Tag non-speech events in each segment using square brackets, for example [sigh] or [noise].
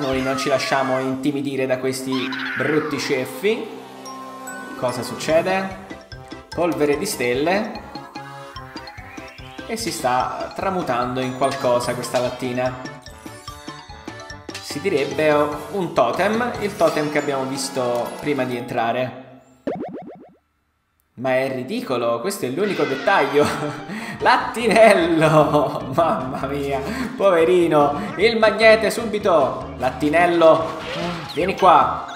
noi non ci lasciamo intimidire da questi brutti ceffi. Cosa succede? Polvere di stelle. E si sta tramutando in qualcosa questa lattina. Si direbbe un totem, il totem che abbiamo visto prima di entrare. Ma è ridicolo, questo è l'unico dettaglio. [laughs] Lattinello! [laughs] Mamma mia, poverino. Il magnete subito. Lattinello, vieni qua.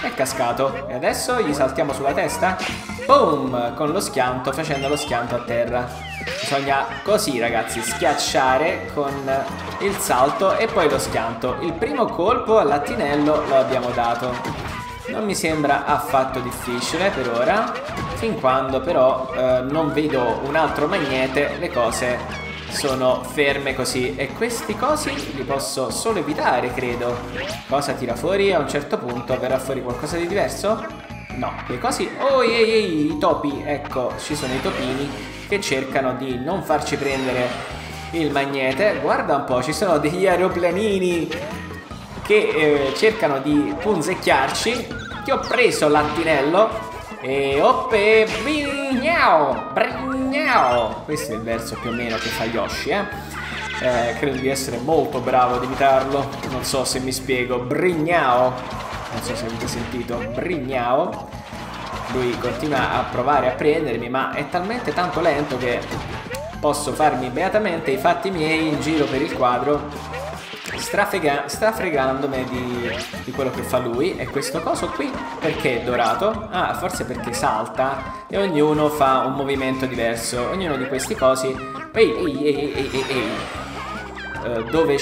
È cascato. E adesso gli saltiamo sulla testa? Boom! Con lo schianto, facendo lo schianto a terra. Bisogna così ragazzi, schiacciare con il salto e poi lo schianto. Il primo colpo al lattinello lo abbiamo dato. Non mi sembra affatto difficile per ora, fin quando però eh, non vedo un altro magnete, le cose sono ferme così. E questi cosi li posso solo evitare, credo. Cosa tira fuori? A un certo punto verrà fuori qualcosa di diverso? No, quei cosi... Oh, ehi, ehi, i topi! Ecco, ci sono i topini che cercano di non farci prendere il magnete. Guarda un po', ci sono degli aeroplanini che eh, cercano di punzecchiarci. Ti ho preso l'attinello e oppe brignao, brignao. Questo è il verso più o meno che fa Yoshi, eh? eh credo di essere molto bravo ad imitarlo. Non so se mi spiego. Brignao. Non so se avete sentito. Brignao. Lui continua a provare a prendermi, ma è talmente tanto lento che posso farmi beatamente i fatti miei in giro per il quadro strafrega strafregandomi di, di, quello che fa lui. E questo coso qui perché è dorato? Ah, forse perché salta e ognuno fa un movimento diverso. Ognuno di questi cosi... Ehi, ehi, ehi, ehi, ehi, ehi. Uh, dove,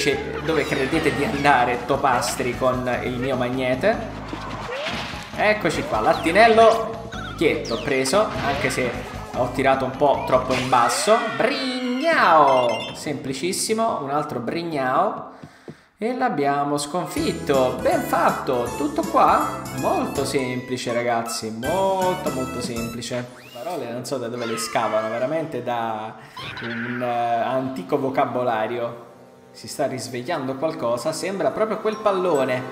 dove credete di andare, topastri, con il mio magnete? Eccoci qua, l'attinello chietto preso, anche se ho tirato un po' troppo in basso. Brignao! Semplicissimo, un altro brignao. E l'abbiamo sconfitto, ben fatto, tutto qua? Molto semplice ragazzi, molto molto semplice. Le parole non so da dove le scavano, veramente da un uh, antico vocabolario. Si sta risvegliando qualcosa, sembra proprio quel pallone.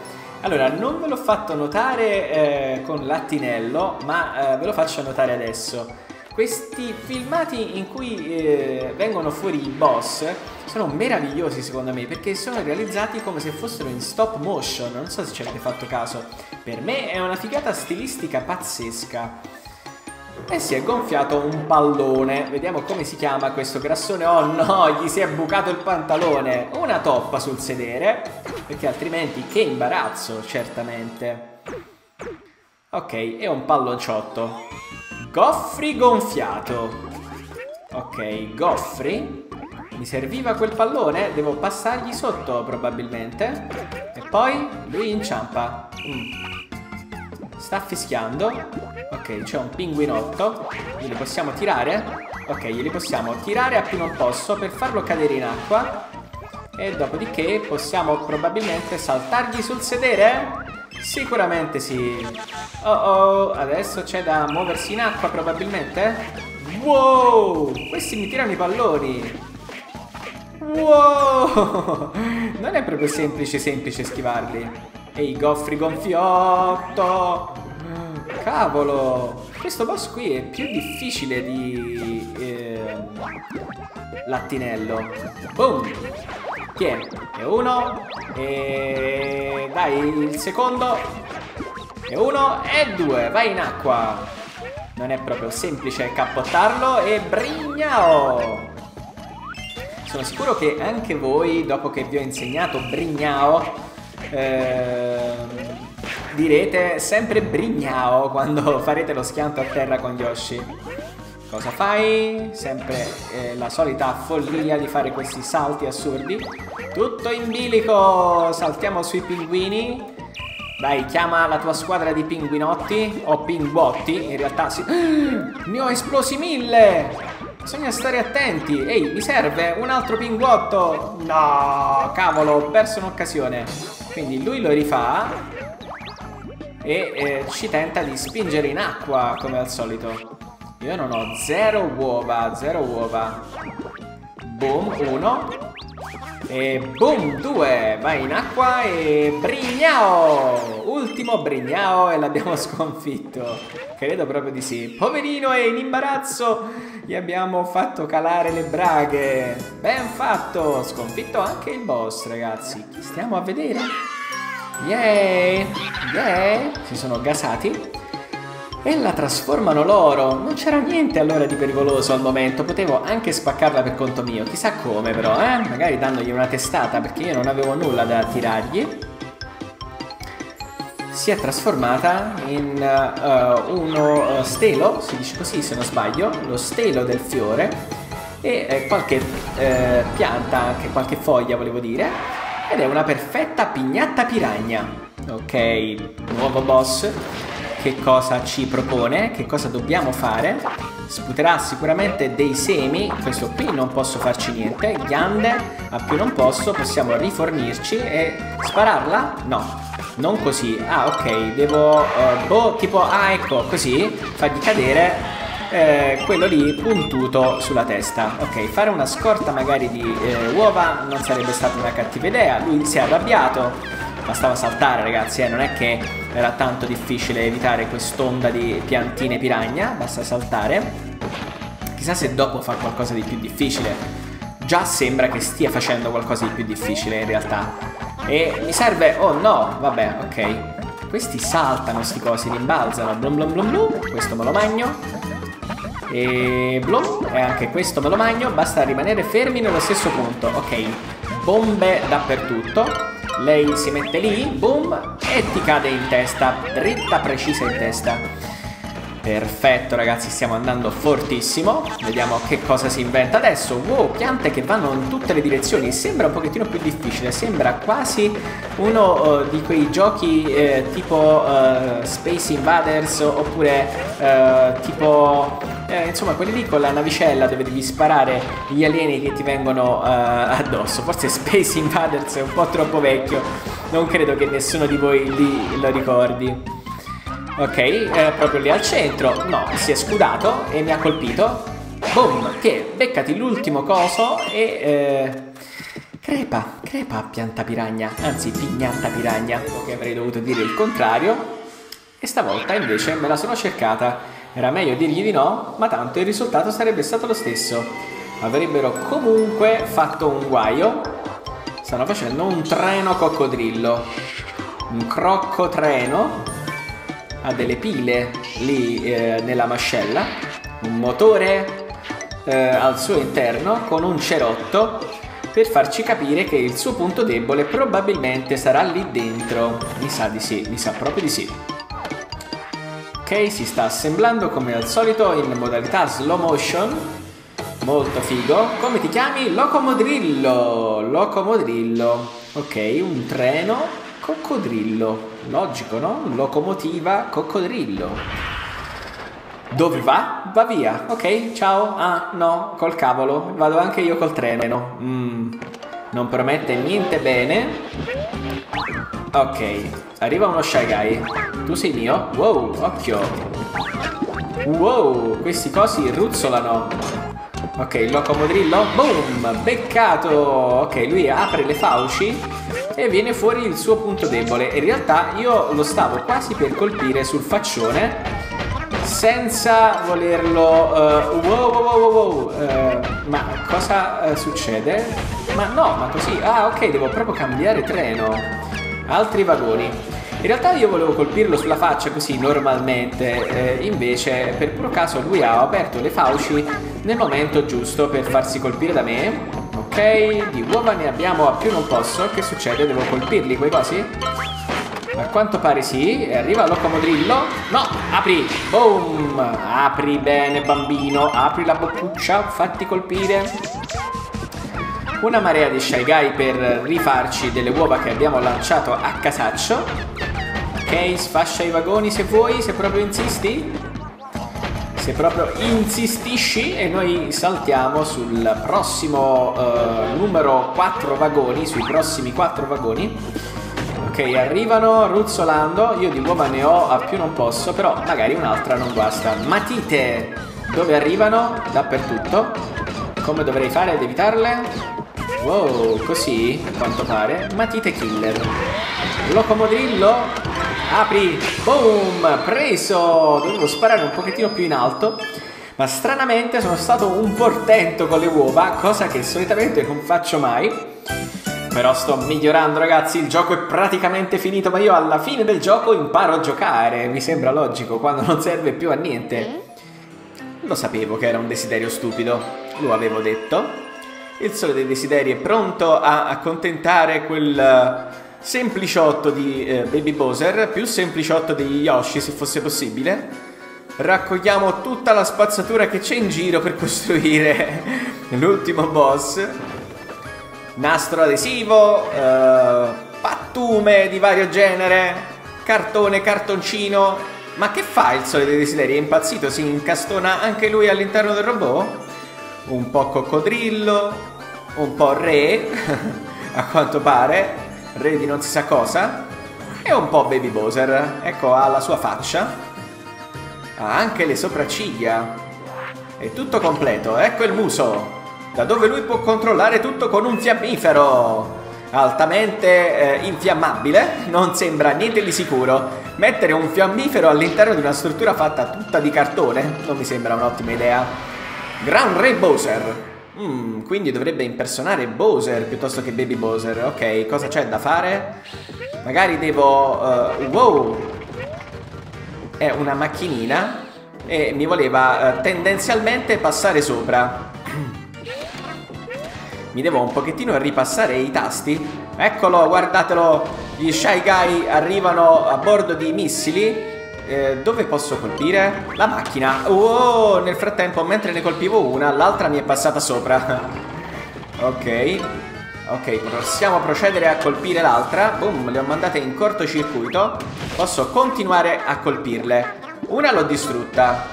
Allora, non ve l'ho fatto notare eh, con l'attinello, ma eh, ve lo faccio notare adesso. Questi filmati in cui eh, vengono fuori i boss sono meravigliosi secondo me perché sono realizzati come se fossero in stop motion, non so se ci avete fatto caso. Per me è una figata stilistica pazzesca. E si è gonfiato un pallone. Vediamo come si chiama questo grassone. Oh no, gli si è bucato il pantalone. Una toppa sul sedere. Perché altrimenti che imbarazzo, certamente. Ok, è un pallonciotto. Goffri gonfiato. Ok, Goffri. Mi serviva quel pallone? Devo passargli sotto probabilmente. E poi lui inciampa. Mm. Sta fischiando. Ok, c'è un pinguinotto. Glieli possiamo tirare? Ok, glieli possiamo tirare a più non posso per farlo cadere in acqua. E dopodiché possiamo probabilmente saltargli sul sedere? Sicuramente sì. Oh oh, adesso c'è da muoversi in acqua probabilmente? Wow! Questi mi tirano i palloni. Wow! Non è proprio semplice semplice schivarli. Ehi, goffri gonfiotto! Cavolo! Questo boss qui è più difficile di... Eh, lattinello. Boom! Chi è? E uno. E dai, il secondo. E uno e due. Vai in acqua. Non è proprio semplice cappottarlo e brignao. Sono sicuro che anche voi, dopo che vi ho insegnato brignao, eh, direte sempre brignao quando farete lo schianto a terra con Yoshi. Cosa fai? Sempre eh, la solita follia di fare questi salti assurdi. Tutto in bilico! Saltiamo sui pinguini. Dai, chiama la tua squadra di pinguinotti o pinguotti. In realtà sì. [gasps] Ne ho esplosi mille! Bisogna stare attenti. Ehi, mi serve un altro pinguotto. No, cavolo, ho perso un'occasione. Quindi lui lo rifà e eh, ci tenta di spingere in acqua come al solito. Io non ho zero uova, zero uova. Boom, uno. E boom, due, vai in acqua e Brignao! Ultimo Brignao e l'abbiamo [laughs] sconfitto. Credo proprio di sì. Poverino è in imbarazzo, gli abbiamo fatto calare le braghe. Ben fatto, sconfitto anche il boss ragazzi. Stiamo a vedere. Yay, yay, si sono gasati e la trasformano loro. Non c'era niente allora di pericoloso al momento, potevo anche spaccarla per conto mio, chissà come però, eh? Magari dandogli una testata perché io non avevo nulla da tirargli. Si è trasformata in uh, uno uh, stelo, si dice così se non sbaglio, lo stelo del fiore e eh, qualche eh, pianta, anche qualche foglia volevo dire, ed è una perfetta pignatta piragna. Ok, nuovo boss che cosa ci propone, che cosa dobbiamo fare. Sputerà sicuramente dei semi, questo qui non posso farci niente, ghiande, a più non posso, possiamo rifornirci e spararla? No, non così. Ah, ok, devo, uh, boh, tipo, ah, ecco, così, fargli cadere eh, quello lì puntuto sulla testa. Ok, fare una scorta magari di eh, uova non sarebbe stata una cattiva idea. Lui si è arrabbiato. Bastava saltare, ragazzi, eh, non è che era tanto difficile evitare quest'onda di piantine piragna, basta saltare. Chissà se dopo fa qualcosa di più difficile. Già sembra che stia facendo qualcosa di più difficile in realtà. E mi serve... Oh no, vabbè, ok. Questi saltano, sti cosi, rimbalzano. Blum blum blum blum. Questo me lo magno. E blum. E anche questo me lo magno. Basta rimanere fermi nello stesso punto. Ok. Bombe dappertutto. Lei si mette lì, boom, e ti cade in testa, dritta precisa in testa. Perfetto ragazzi, stiamo andando fortissimo. Vediamo che cosa si inventa adesso. Wow, piante che vanno in tutte le direzioni. Sembra un pochettino più difficile. Sembra quasi uno uh, di quei giochi eh, tipo uh, Space Invaders oppure uh, tipo... Eh, insomma, quelli lì con la navicella dove devi sparare gli alieni che ti vengono addosso. Forse Space Invaders è un po' troppo vecchio. Non credo che nessuno di voi lì lo ricordi. Ok, eh, proprio lì al centro. No, si è scudato e mi ha colpito. Boom, che beccati l'ultimo coso e... Eh, crepa, crepa pianta piragna, anzi pignatta piragna, che avrei dovuto dire il contrario. E stavolta invece me la sono cercata. Era meglio dirgli di no, ma tanto il risultato sarebbe stato lo stesso. Avrebbero comunque fatto un guaio. Stanno facendo un treno coccodrillo. Un crocco treno ha delle pile lì eh, nella mascella, un motore eh, al suo interno con un cerotto per farci capire che il suo punto debole probabilmente sarà lì dentro. Mi sa di sì, mi sa proprio di sì. Ok, si sta assemblando come al solito in modalità slow motion. Molto figo. Come ti chiami? Locomodrillo. Locomodrillo. Ok, un treno Coccodrillo. Logico, no? Locomotiva, coccodrillo. Dove va? Va via. Ok, ciao. Ah, no, col cavolo. Vado anche io col treno. Mm, non promette niente bene. Ok, arriva uno Shy Guy. Tu sei mio? Wow, occhio. Wow, questi cosi ruzzolano. Ok, locomodrillo. Boom, beccato. Ok, lui apre le fauci e viene fuori il suo punto debole. In realtà io lo stavo quasi per colpire sul faccione senza volerlo... Uh, wow, wow, wow, wow, uh, ma cosa uh, succede? Ma no, ma così... Ah, ok, devo proprio cambiare treno. Altri vagoni. In realtà io volevo colpirlo sulla faccia così normalmente, eh, invece per puro caso lui ha aperto le fauci nel momento giusto per farsi colpire da me Ok, di uova ne abbiamo a più non posso. Che succede? Devo colpirli quei cosi? A quanto pare sì. E arriva l'ocomodrillo. No, apri. Boom. Apri bene, bambino. Apri la boccuccia. Fatti colpire. Una marea di Shy Guy per rifarci delle uova che abbiamo lanciato a casaccio. Ok, sfascia i vagoni se vuoi, se proprio insisti se proprio insistisci e noi saltiamo sul prossimo uh, numero 4 vagoni, sui prossimi 4 vagoni. Ok, arrivano ruzzolando, io di uova ne ho a più non posso, però magari un'altra non guasta. Matite! Dove arrivano? Dappertutto. Come dovrei fare ad evitarle? Wow, così, a quanto pare. Matite killer. Locomodrillo. Apri. Boom! Preso! Dovevo sparare un pochettino più in alto. Ma stranamente sono stato un portento con le uova, cosa che solitamente non faccio mai. Però sto migliorando ragazzi, il gioco è praticamente finito, ma io alla fine del gioco imparo a giocare, mi sembra logico, quando non serve più a niente. Lo sapevo che era un desiderio stupido, lo avevo detto. Il sole dei desideri è pronto a accontentare quel eh, sempliciotto di eh, Baby Bowser, più sempliciotto di Yoshi se fosse possibile. Raccogliamo tutta la spazzatura che c'è in giro per [laughs] costruire l'ultimo boss nastro adesivo, eh, pattume di vario genere, cartone, cartoncino. Ma che fa il sole dei desideri? È impazzito? Si incastona anche lui all'interno del robot? Un po' coccodrillo, un po' re, [laughs] a quanto pare, re di non si sa cosa, e un po' Baby Bowser. Ecco, ha la sua faccia, ha anche le sopracciglia. È tutto completo, ecco il muso da dove lui può controllare tutto con un fiammifero altamente eh, infiammabile, non sembra niente di sicuro. Mettere un fiammifero all'interno di una struttura fatta tutta di cartone non mi sembra un'ottima idea. Gran Re Bowser. Mm, quindi dovrebbe impersonare Bowser piuttosto che Baby Bowser. Ok, cosa c'è da fare? Magari devo... Uh, wow! È una macchinina e mi voleva uh, tendenzialmente passare sopra mi devo un pochettino ripassare i tasti. Eccolo, guardatelo, gli Shy Guy arrivano a bordo di missili. Eh, dove posso colpire? La macchina. Oh, nel frattempo, mentre ne colpivo una, l'altra mi è passata sopra. [laughs] ok. Ok, possiamo procedere a colpire l'altra. Boom, le ho mandate in cortocircuito. Posso continuare a colpirle. Una l'ho distrutta.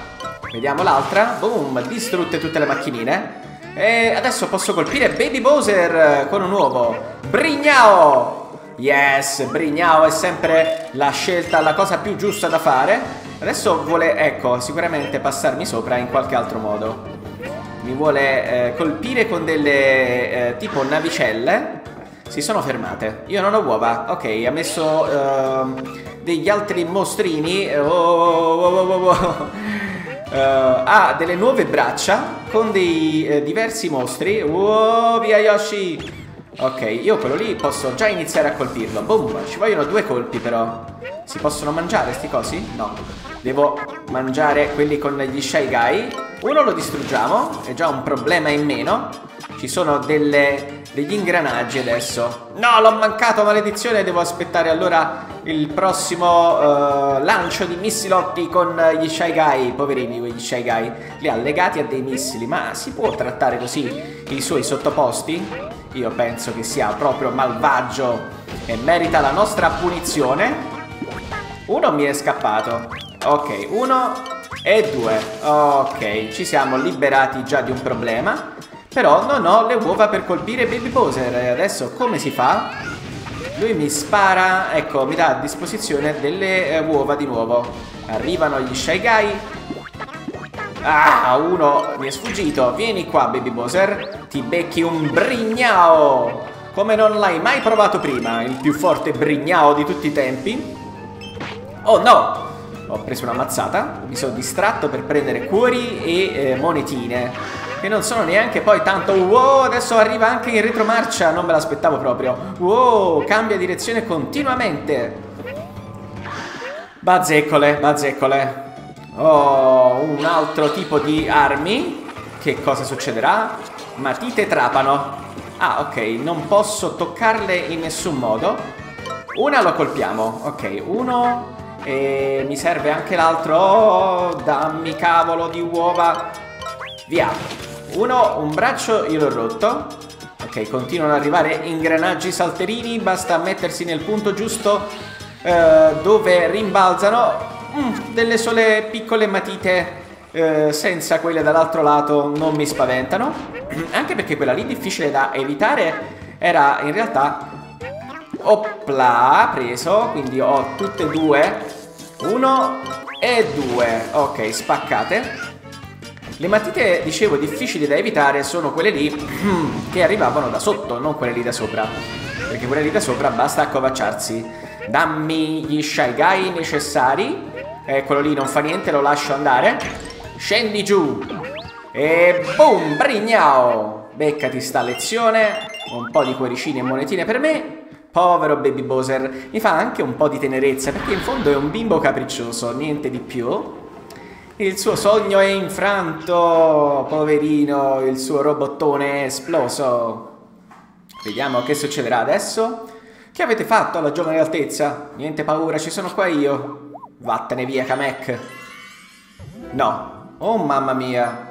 Vediamo l'altra. Boom, distrutte tutte le macchinine. E adesso posso colpire Baby Bowser con un uovo. Brignao! Yes, Brignao è sempre la scelta, la cosa più giusta da fare. Adesso vuole, ecco, sicuramente passarmi sopra in qualche altro modo. Mi vuole eh, colpire con delle eh, tipo navicelle. Si sono fermate. Io non ho uova. Ok, ha messo eh, degli altri mostrini. Oh, oh, oh, oh, oh uh, ha delle nuove braccia con dei uh, diversi mostri. Wow, via Yoshi! Ok, io quello lì posso già iniziare a colpirlo. Boom! Ci vogliono due colpi però. Si possono mangiare sti cosi? No. Devo mangiare quelli con gli Shy Guy. Uno lo distruggiamo, è già un problema in meno. Ci sono delle, degli ingranaggi adesso. No, l'ho mancato, maledizione. Devo aspettare allora il prossimo uh, lancio di missilotti con gli Shy Guy. Poverini quegli Shy Guy. Li ha legati a dei missili. Ma si può trattare così i suoi sottoposti? Io penso che sia proprio malvagio e merita la nostra punizione. Uno mi è scappato. Ok, uno e due. Ok, ci siamo liberati già di un problema. Però non ho le uova per colpire Baby Bowser. Adesso come si fa? Lui mi spara, ecco, mi dà a disposizione delle eh, uova di nuovo. Arrivano gli Shy Guy. Ah, uno mi è sfuggito. Vieni qua, Baby Bowser. Ti becchi un brignao. Come non l'hai mai provato prima. Il più forte brignao di tutti i tempi. Oh no! Ho preso una mazzata. Mi sono distratto per prendere cuori e eh, monetine che non sono neanche poi tanto wow, adesso arriva anche in retromarcia, non me l'aspettavo proprio. Wow, cambia direzione continuamente. Bazzeccole, bazzeccole. Oh, un altro tipo di armi. Che cosa succederà? Matite trapano. Ah, ok, non posso toccarle in nessun modo. Una lo colpiamo. Ok, uno. E mi serve anche l'altro. Oh, dammi cavolo di uova. Via. Uno, un braccio io l'ho rotto. Ok, continuano ad arrivare ingranaggi salterini, basta mettersi nel punto giusto eh, dove rimbalzano. Mm, delle sole piccole matite eh, senza quelle dall'altro lato non mi spaventano. [clears throat] Anche perché quella lì difficile da evitare era in realtà... Opla, preso, quindi ho tutte e due. Uno e due. Ok, spaccate. Le matite, dicevo, difficili da evitare sono quelle lì [clears throat] che arrivavano da sotto, non quelle lì da sopra. Perché quelle lì da sopra basta accovacciarsi. Dammi gli Shy Guy necessari. Eccolo lì, non fa niente, lo lascio andare. Scendi giù. E boom, brignao. Beccati sta lezione. Un po' di cuoricini e monetine per me. Povero Baby Bowser, mi fa anche un po' di tenerezza perché in fondo è un bimbo capriccioso, niente di più. Il suo sogno è infranto, poverino, il suo robottone è esploso. Vediamo che succederà adesso. Che avete fatto alla giovane altezza? Niente paura, ci sono qua io. Vattene via, Kamek. No. Oh mamma mia.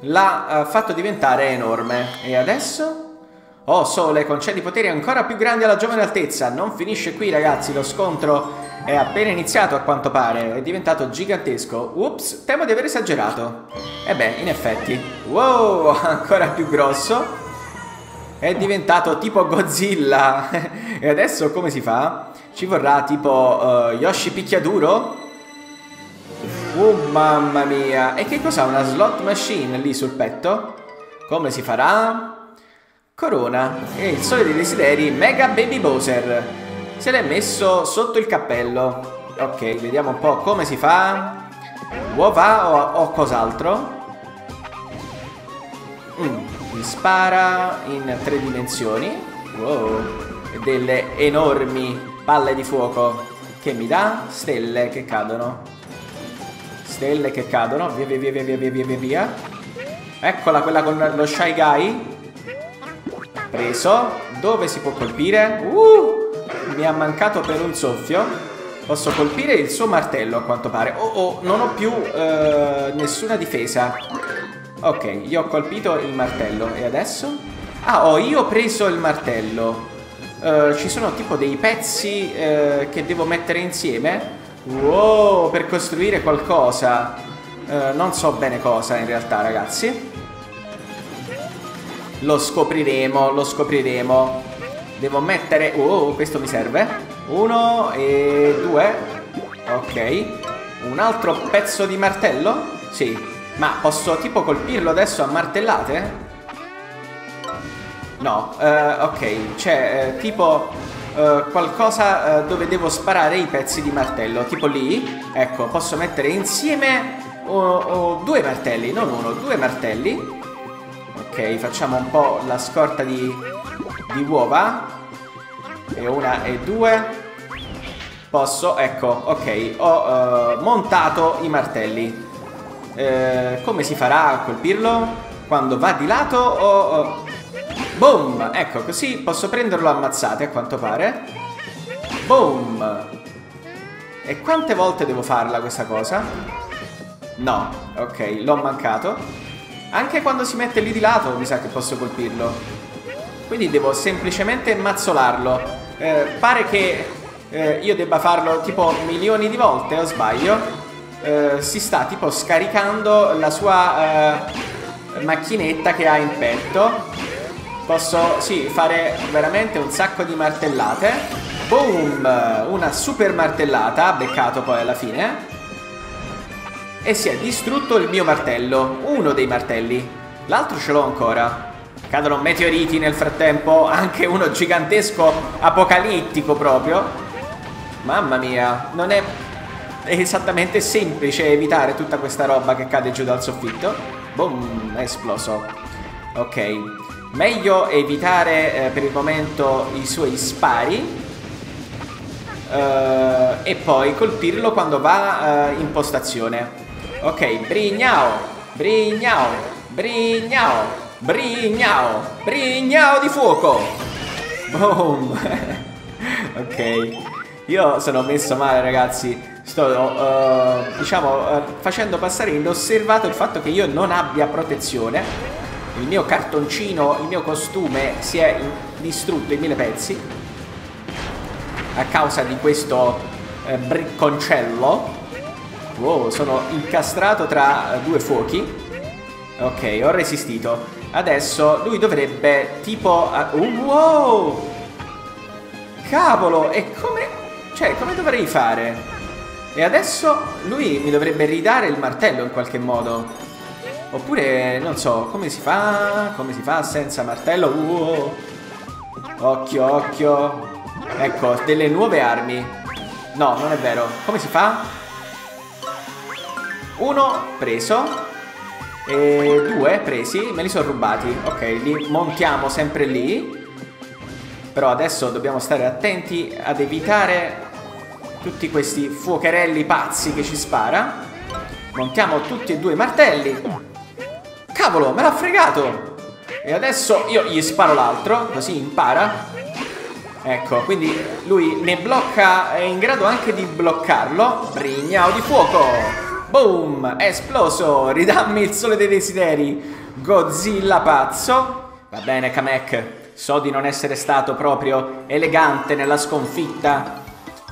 L'ha uh, fatto diventare enorme. E adesso? Oh sole, concedi poteri ancora più grandi alla giovane altezza. Non finisce qui ragazzi, lo scontro è appena iniziato a quanto pare. È diventato gigantesco. Ups, temo di aver esagerato. E beh, in effetti. Wow, [laughs] ancora più grosso. È diventato tipo Godzilla. [laughs] e adesso come si fa? Ci vorrà tipo uh, Yoshi picchiaduro? Oh mamma mia. E che cos'ha? Una slot machine lì sul petto? Come si farà? Corona e il sole dei desideri Mega Baby Bowser. Se l'è messo sotto il cappello. Ok, vediamo un po' come si fa. Uova o, o cos'altro? Mm, mi spara in tre dimensioni. Wow. E delle enormi palle di fuoco. Che mi dà? Stelle che cadono. Stelle che cadono. Via via via via via via via via. Eccola quella con lo Shy Guy. Preso. Dove si può colpire? Uh, mi ha mancato per un soffio. Posso colpire il suo martello a quanto pare. Oh, oh, non ho più uh, nessuna difesa. Ok, io ho colpito il martello. E adesso? Ah, ho io preso il martello. Uh, ci sono tipo dei pezzi uh, che devo mettere insieme. Wow, per costruire qualcosa. non so bene cosa in realtà, ragazzi. Lo scopriremo, lo scopriremo. Devo mettere... Oh, questo mi serve. Uno e due. Ok. Un altro pezzo di martello? Sì. Ma posso tipo colpirlo adesso a martellate? No. Uh, ok. C'è uh, tipo... Uh, qualcosa dove devo sparare i pezzi di martello. Tipo lì. Ecco, posso mettere insieme oh, oh, due martelli, non uno, due martelli. Ok, facciamo un po' la scorta di, di uova. E una e due. Posso, ecco, ok, ho uh, montato i martelli. Eh, come si farà a colpirlo? Quando va di lato o... Boom! Ecco, così posso prenderlo a ammazzate a quanto pare. Boom! E quante volte devo farla questa cosa? No, ok, l'ho mancato. Anche quando si mette lì di lato mi sa che posso colpirlo. Quindi devo semplicemente mazzolarlo. Eh, pare che eh, io debba farlo tipo milioni di volte, o sbaglio? Eh, si sta tipo scaricando la sua eh, macchinetta che ha in petto. Posso, sì, fare veramente un sacco di martellate. Boom! Una super martellata, beccato poi alla fine e si è distrutto il mio martello, uno dei martelli. L'altro ce l'ho ancora. Cadono meteoriti nel frattempo, anche uno gigantesco apocalittico proprio. Mamma mia, non è esattamente semplice evitare tutta questa roba che cade giù dal soffitto. Boom, è esploso. Ok, meglio evitare eh, per il momento i suoi spari. Uh, e poi colpirlo quando va uh, in postazione. Ok, brignao, brignao, brignao, brignao, brignao di fuoco. Boom. [laughs] ok, io sono messo male ragazzi. Sto, uh, diciamo, uh, facendo passare inosservato il fatto che io non abbia protezione. Il mio cartoncino, il mio costume si è distrutto in mille pezzi a causa di questo uh, bricconcello Wow, sono incastrato tra due fuochi. Ok, ho resistito. Adesso lui dovrebbe tipo... Uh, wow! Cavolo, e come... Cioè, come dovrei fare? E adesso lui mi dovrebbe ridare il martello in qualche modo. Oppure, non so, come si fa? Come si fa senza martello? Uh, occhio, occhio. Ecco, delle nuove armi. No, non è vero. Come si fa? Uno preso. E due presi. Me li sono rubati. Ok, li montiamo sempre lì. Però adesso dobbiamo stare attenti ad evitare tutti questi fuocherelli pazzi che ci spara. Montiamo tutti e due i martelli. Cavolo, me l'ha fregato! E adesso io gli sparo l'altro, così impara. Ecco, quindi lui ne blocca, è in grado anche di bloccarlo. Brignao di fuoco! Boom! Esploso! Ridammi il sole dei desideri! Godzilla pazzo! Va bene, Kamek. So di non essere stato proprio elegante nella sconfitta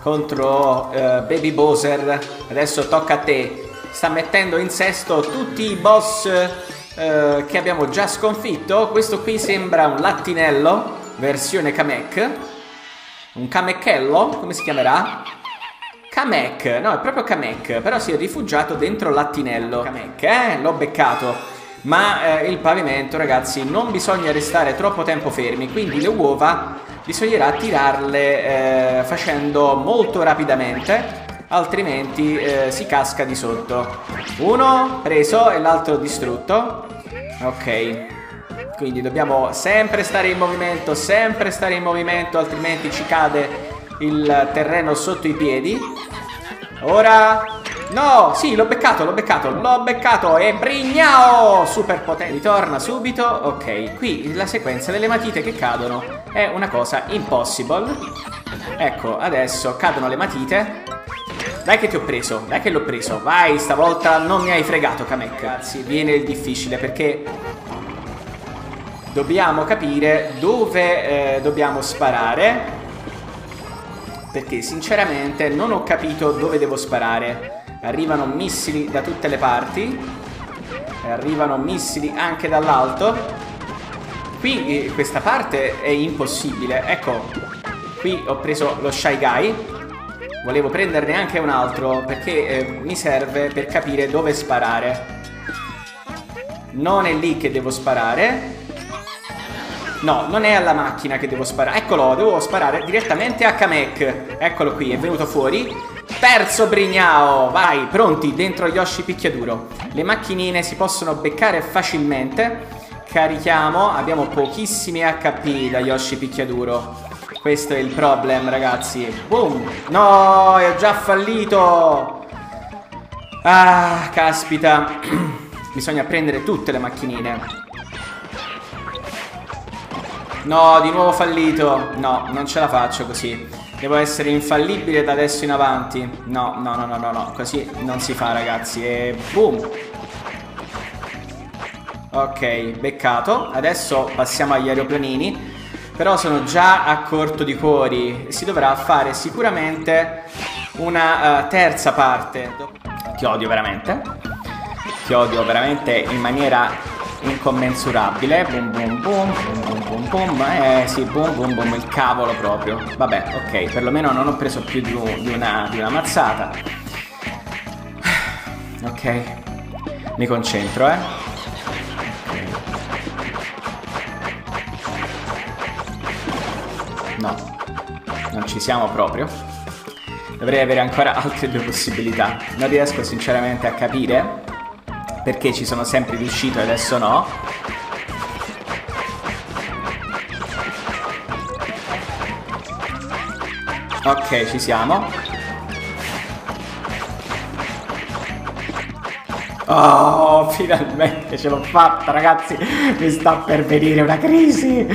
contro uh, Baby Bowser. Adesso tocca a te. Sta mettendo in sesto tutti i boss uh, che abbiamo già sconfitto. Questo qui sembra un lattinello, versione Kamek. Un Kamekkello, come si chiamerà? Kamek, no, è proprio Kamek, però si è rifugiato dentro lattinello. Kamek, eh? L'ho beccato. Ma eh, il pavimento, ragazzi, non bisogna restare troppo tempo fermi, quindi le uova bisognerà tirarle eh, facendo molto rapidamente altrimenti eh, si casca di sotto. Uno preso e l'altro distrutto. Ok. Quindi dobbiamo sempre stare in movimento, sempre stare in movimento, altrimenti ci cade il terreno sotto i piedi. Ora... No, sì, l'ho beccato, l'ho beccato, l'ho beccato e brignao! Super potente. Ritorna subito. Ok, qui la sequenza delle matite che cadono è una cosa impossible. Ecco, adesso cadono le matite. Dai che ti ho preso, dai che l'ho preso. Vai, stavolta non mi hai fregato, Kamek. Ragazzi, viene il difficile perché dobbiamo capire dove eh, dobbiamo sparare. Perché sinceramente non ho capito dove devo sparare. Arrivano missili da tutte le parti. Arrivano missili anche dall'alto. Qui eh, questa parte è impossibile. Ecco, qui ho preso lo Shy Guy Volevo prenderne anche un altro perché eh, mi serve per capire dove sparare. Non è lì che devo sparare. No, non è alla macchina che devo sparare. Eccolo, devo sparare direttamente a Kamek. Eccolo qui, è venuto fuori. Terzo Brignao! Vai, pronti, dentro Yoshi picchiaduro. Le macchinine si possono beccare facilmente. Carichiamo, abbiamo pochissimi HP da Yoshi picchiaduro. Questo è il problem, ragazzi. Boom! No, ho già fallito! Ah, caspita. [clears throat] Bisogna prendere tutte le macchinine. No, di nuovo fallito. No, non ce la faccio così. Devo essere infallibile da adesso in avanti. No, no, no, no, no, no. Così non si fa, ragazzi. E boom! Ok, beccato. Adesso passiamo agli aeroplanini. Però sono già a corto di cuori. Si dovrà fare sicuramente una uh, terza parte. Ti odio veramente. Ti odio veramente in maniera incommensurabile. Boom boom boom, boom boom boom. Eh sì, boom boom boom, il cavolo proprio. Vabbè, ok, perlomeno non ho preso più di, una, di una mazzata. [sighs] Ok, mi concentro, eh. Ci siamo proprio. Dovrei avere ancora altre due possibilità. Non riesco sinceramente a capire perché ci sono sempre riuscito e adesso no. Ok, ci siamo. Oh, finalmente ce l'ho fatta, ragazzi. Mi sta per venire una crisi.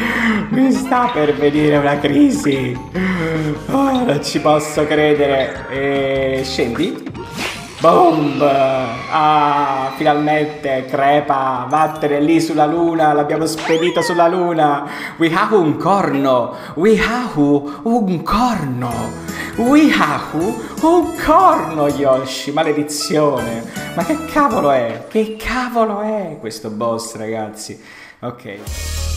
Mi sta per venire una crisi. Oh, non ci posso credere. E scendi? Boom! Ah, finalmente crepa, vattene lì sulla luna, l'abbiamo spedito sulla luna. We have un corno, we have un corno. Wihahu, un corno Yoshi, maledizione. Ma che cavolo è? Che cavolo è questo boss, ragazzi? Ok.